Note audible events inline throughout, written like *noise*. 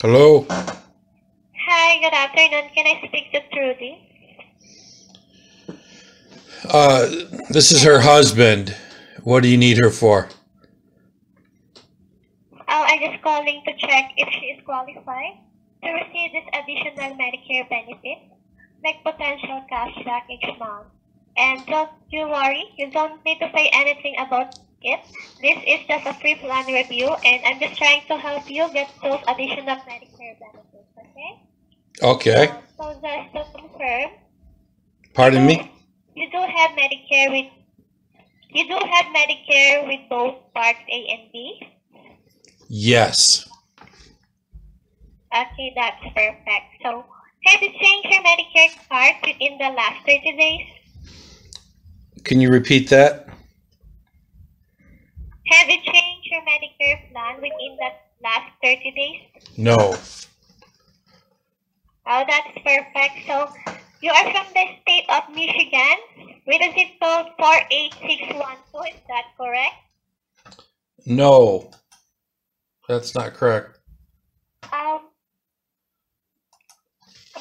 Hello? Hi, good afternoon. Can I speak to Trudy? Uh, this is her husband. What do you need her for? Oh, I'm just calling to check if she is qualified to receive this additional Medicare benefit, like potential cashback each month. And don't you worry, you don't need to pay anything about it. This is just a free plan review, and I'm just trying to help you get those additional Medicare benefits, okay? Okay. Uh, so just to confirm, Pardon me? you do have Medicare with you do have Medicare with both Parts A and B. Yes. Okay, that's perfect. So, have you changed your Medicare card within the last 30 days? Can you repeat that? Have you changed your Medicare plan within the last 30 days? No. Oh, that's perfect. So, you are from the state of Michigan with a zip code 48612. Is that correct? No. That's not correct. Um,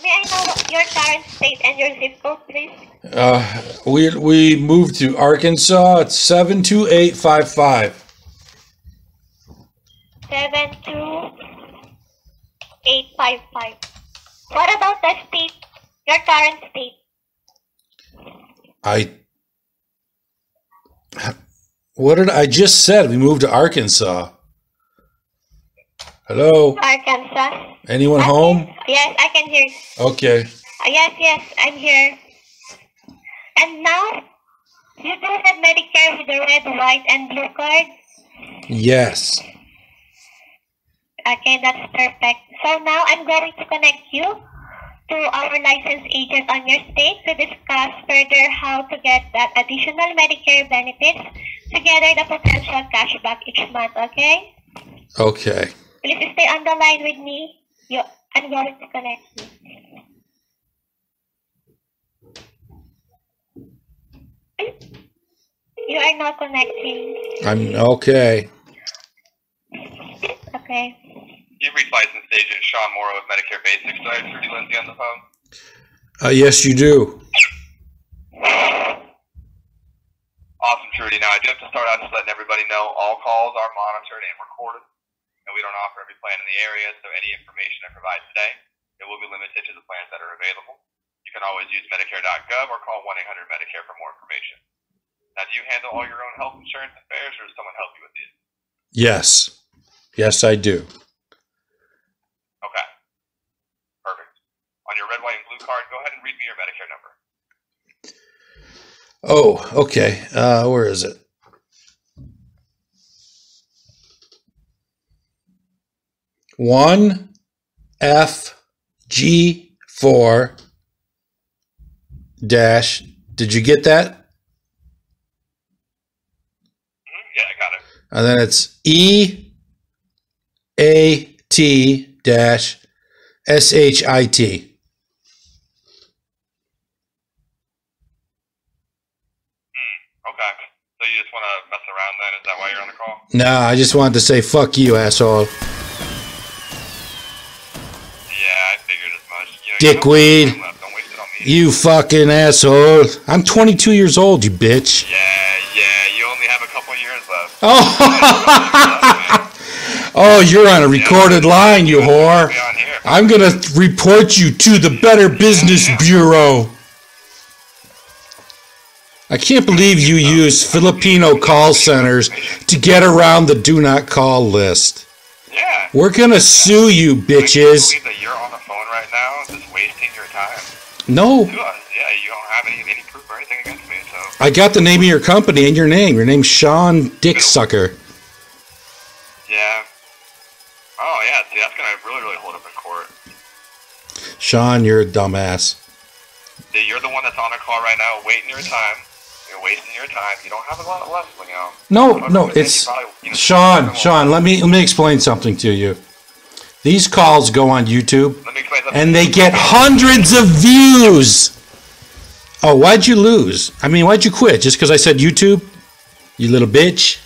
may I know your current state and your zip code, please? Uh, we we moved to Arkansas. It's seven two eight five five. Seven two eight five five. What about the state? Your current state? I. What did I just said? We moved to Arkansas. Hello. Arkansas. Anyone Okay. home? Yes, I can hear. Okay. Uh, yes, yes, I'm here. And now, you do have Medicare with the red, white, and blue card. Yes. Okay, that's perfect. So now I'm going to connect you to our licensed agent on your state to discuss further how to get that additional Medicare benefits together the potential cashback each month, okay? Okay. Please stay on the line with me. You, I'm going to connect you. You are not connecting. I'm okay. Okay. You've reached licensed agent Sean Morrow with Medicare Basics. Do I have Trudy Lindsay on the phone? Uh, yes, you do. Awesome, Trudy. Now, I do have to start out just letting everybody know all calls are monitored and recorded, and we don't offer every plan in the area, so any information I provide today, it will be limited to the plans that are available. You can always use Medicare.gov or call 1-800-MEDICARE for more information. Now, do you handle all your own health insurance affairs, or does someone help you with these? Yes. Yes, I do. Okay. Perfect. On your red, white, and blue card, go ahead and read me your Medicare number. Oh, okay. Uh, where is it? One F G four dash. Did you get that? Mhm, Yeah, I got it. And then it's E A T dash S H I T. Okay. So you just want to mess around then? Is that why you're on the call? Nah, I just wanted to say fuck you, asshole. Me. You fucking asshole. I'm 22 years old, you bitch. Yeah, yeah. You only have a couple years left. Oh, *laughs* oh, you're on a recorded line, you whore. Be on here. I'm gonna report you to the Better Business Bureau. I can't believe you use Filipino call centers to get around the do not call list. Yeah. We're gonna sue you, bitches. can't believe that you're on the phone right now, just wasting your time. No, yeah. You don't have any any proof or anything against me, so. I got the name of your company and your name. Your name's Sean Dicksucker. Yeah. Oh yeah. See, that's gonna really really hold up in court. Sean, you're a dumbass. You're the one that's on a call right now, waiting your time. You're wasting your time. You don't have a lot left, you know. No, no, it's probably, you know, Sean. Sean, let me let me explain something to you. These calls go on YouTube Let me explain something. and they get hundreds of views. Oh, why'd you lose? I mean, why'd you quit? Just because I said YouTube? You little bitch.